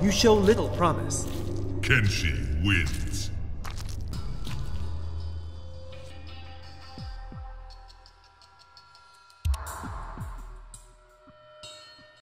You show little promise. Kenshi wins.